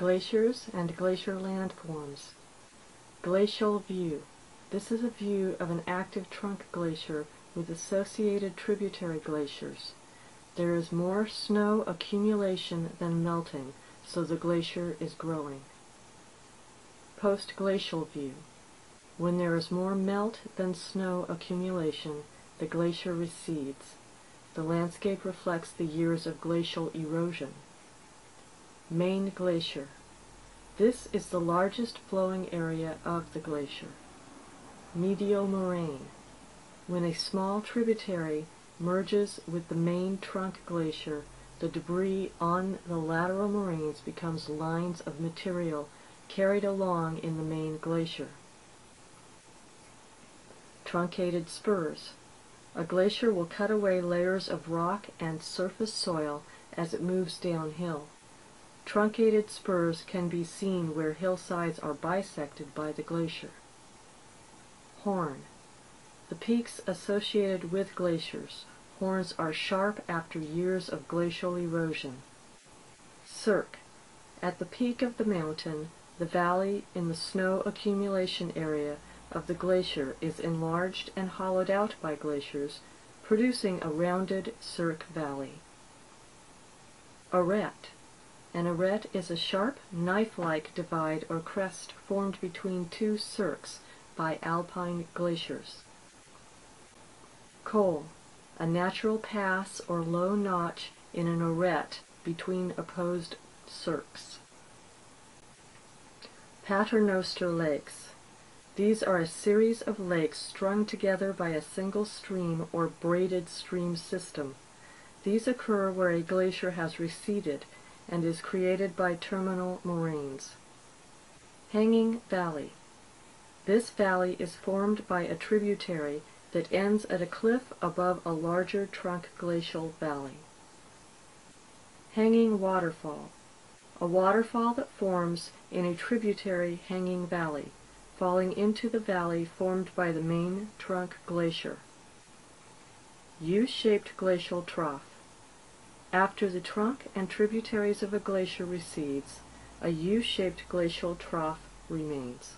Glaciers and glacier landforms. Glacial view. This is a view of an active trunk glacier with associated tributary glaciers. There is more snow accumulation than melting, so the glacier is growing. Post-glacial view. When there is more melt than snow accumulation, the glacier recedes. The landscape reflects the years of glacial erosion. Main Glacier. This is the largest flowing area of the glacier. Medial moraine. When a small tributary merges with the main trunk glacier, the debris on the lateral moraines becomes lines of material carried along in the main glacier. Truncated spurs. A glacier will cut away layers of rock and surface soil as it moves downhill. Truncated spurs can be seen where hillsides are bisected by the glacier. Horn. The peaks associated with glaciers. Horns are sharp after years of glacial erosion. Cirque. At the peak of the mountain, the valley in the snow accumulation area of the glacier is enlarged and hollowed out by glaciers, producing a rounded cirque valley. Arête. An arête is a sharp, knife-like divide or crest formed between two cirques by alpine glaciers. Col. A natural pass or low notch in an arête between opposed cirques. Paternoster Lakes. These are a series of lakes strung together by a single stream or braided stream system. These occur where a glacier has receded and is created by terminal moraines. Hanging Valley. This valley is formed by a tributary that ends at a cliff above a larger trunk glacial valley. Hanging Waterfall. A waterfall that forms in a tributary hanging valley, falling into the valley formed by the main trunk glacier. U-shaped glacial trough. After the trunk and tributaries of a glacier recedes, a U-shaped glacial trough remains.